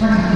We're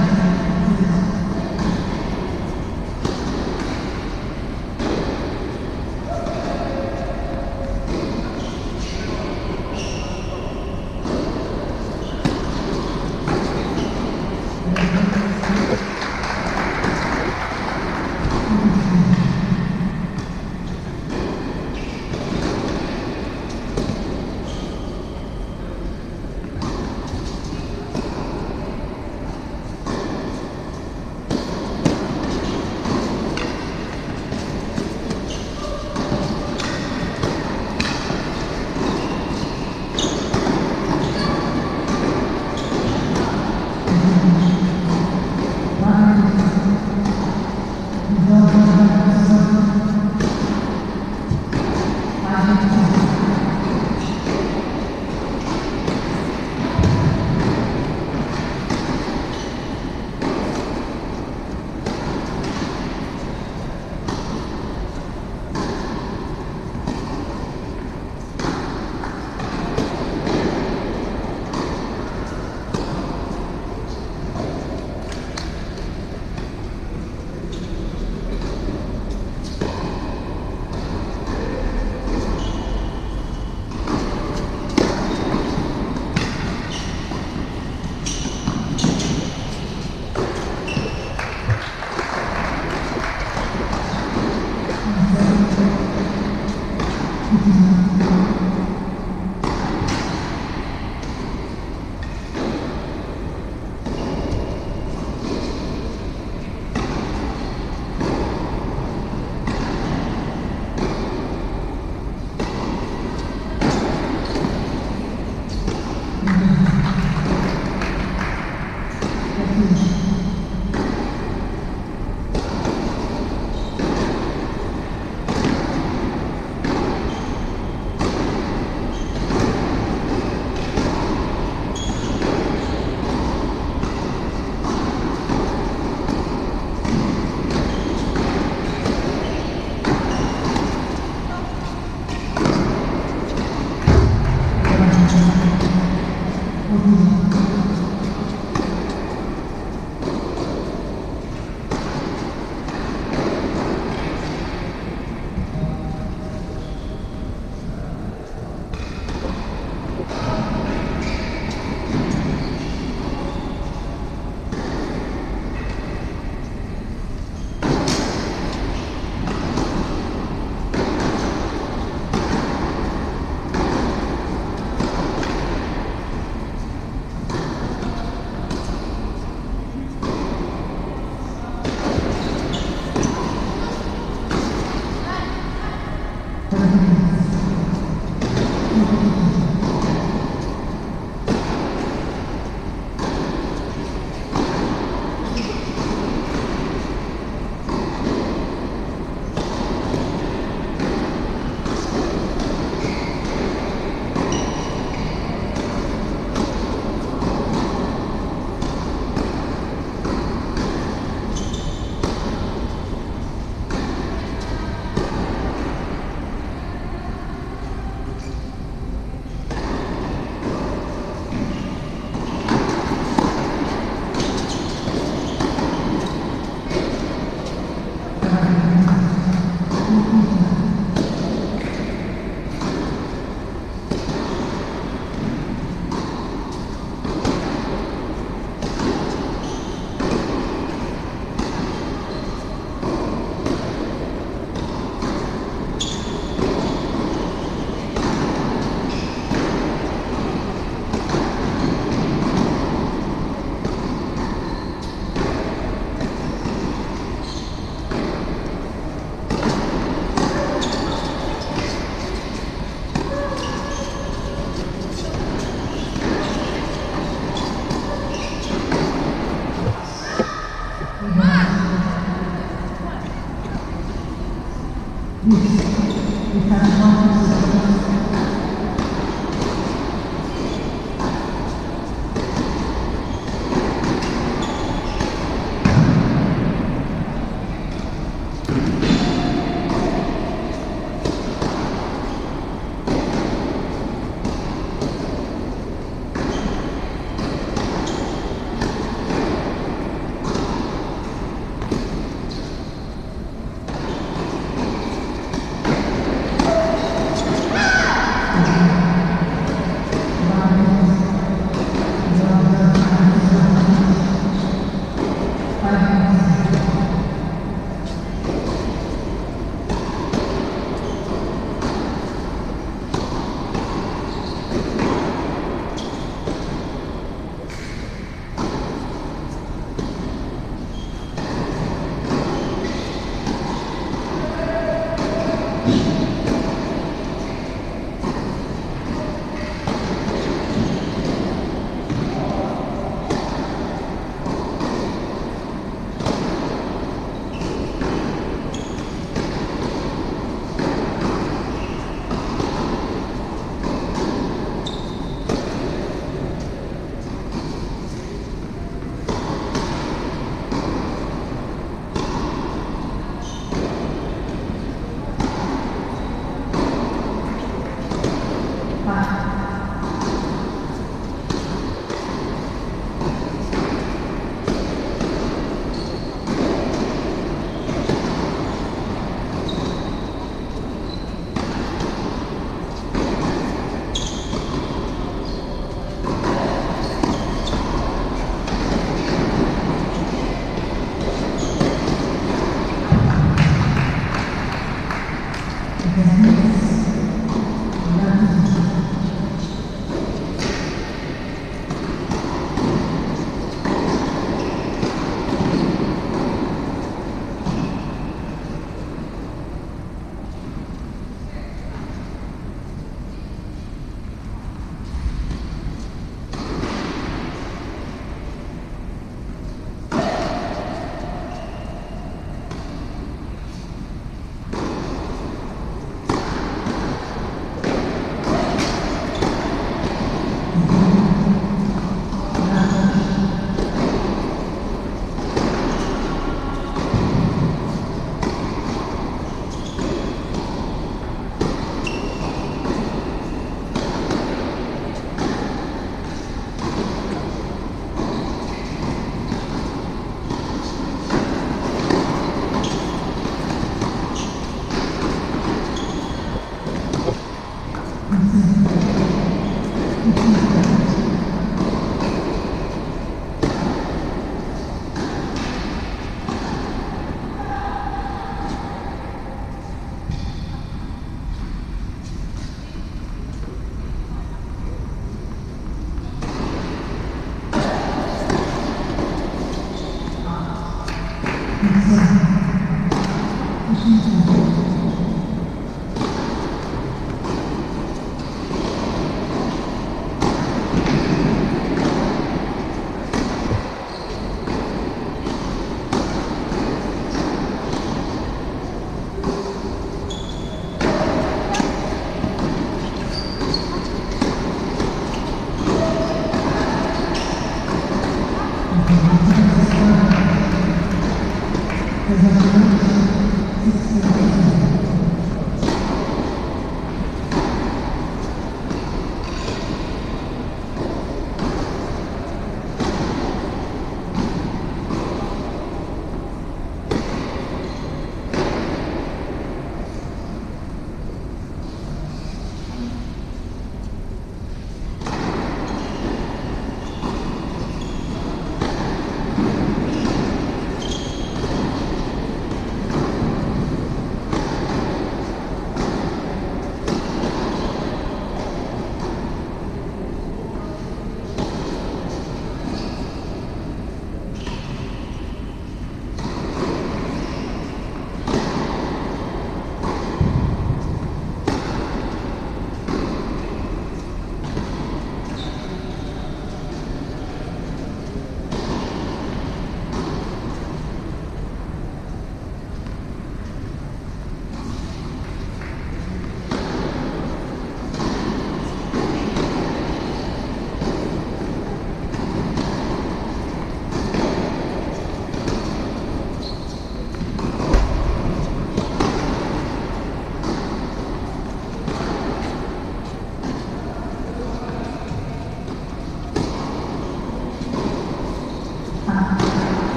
Thank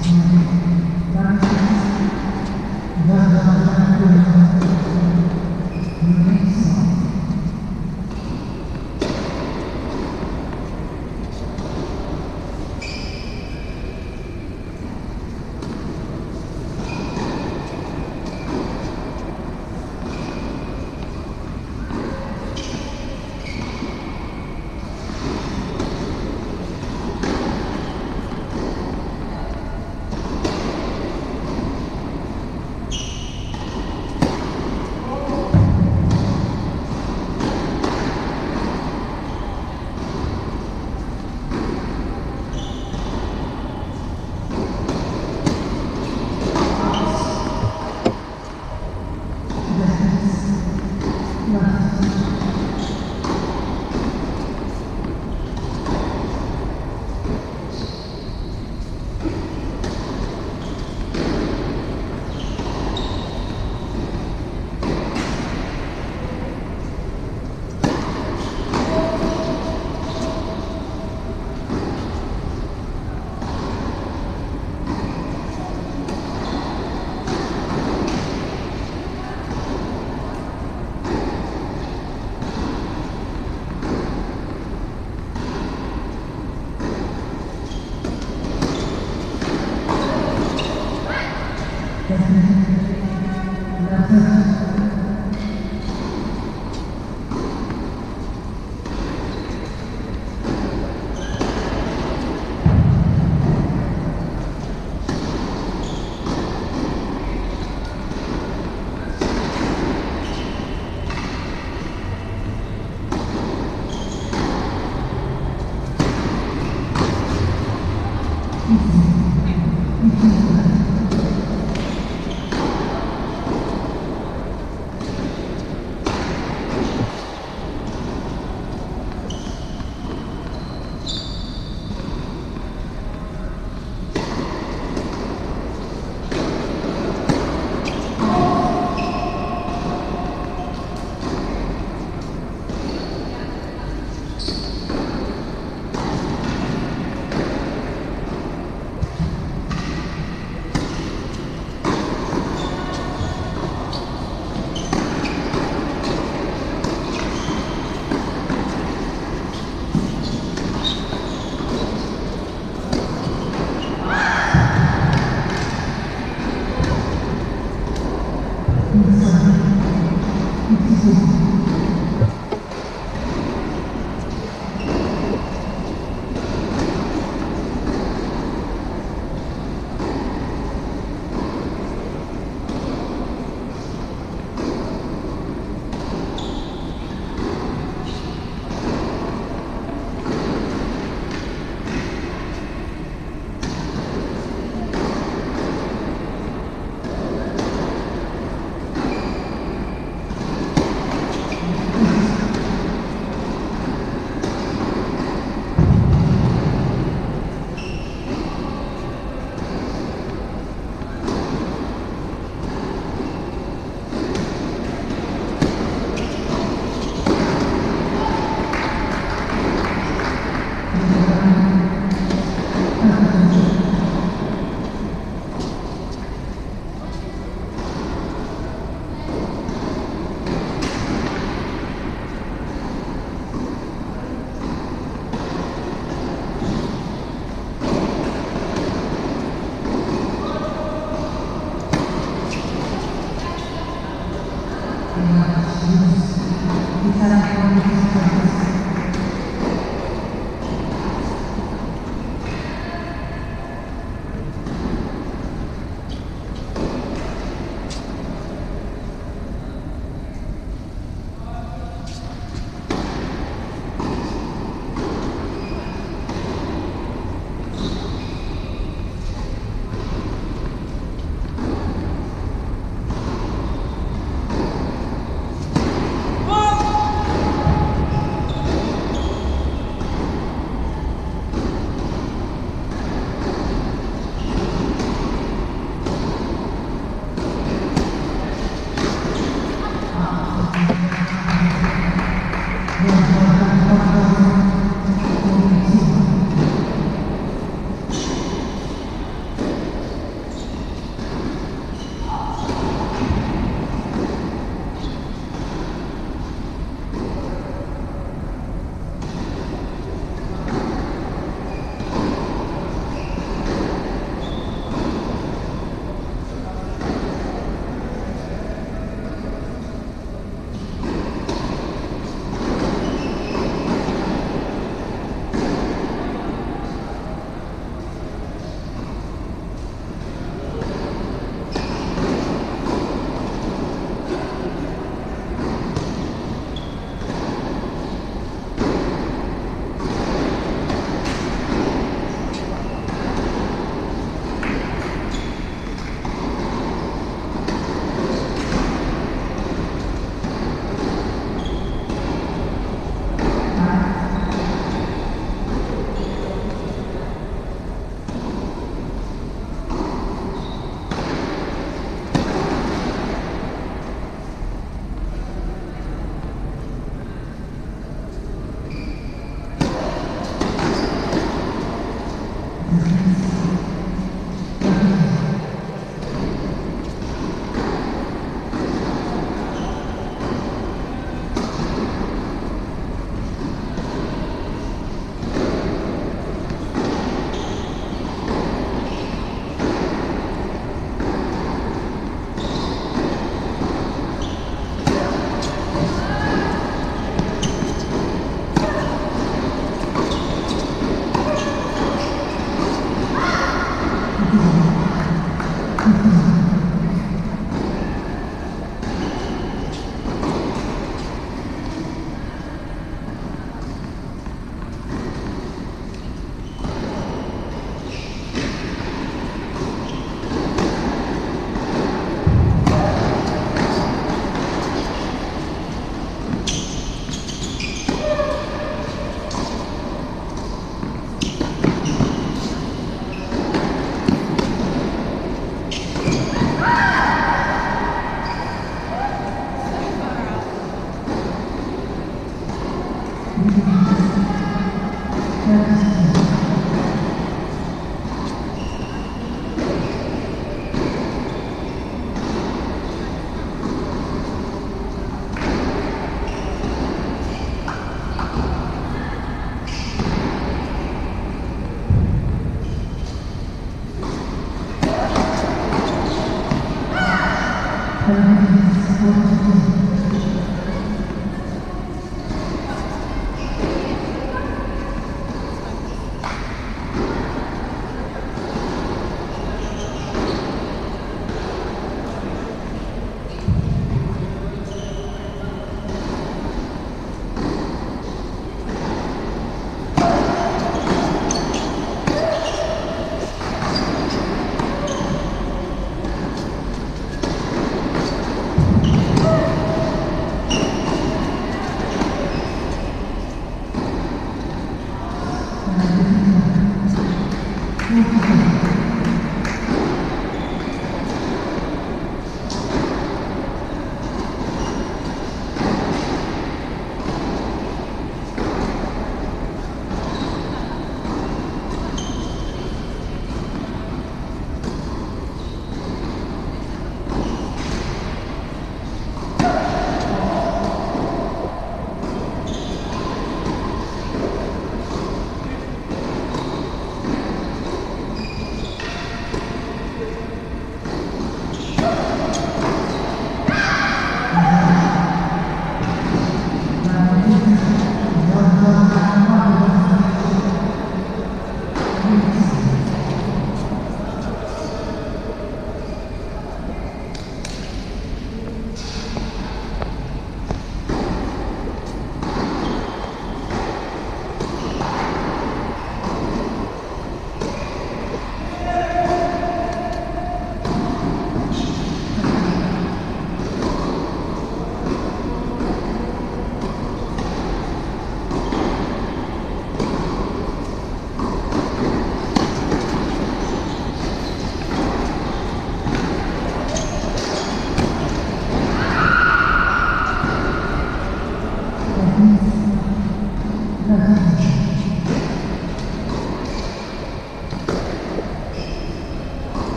Thank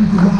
Wow.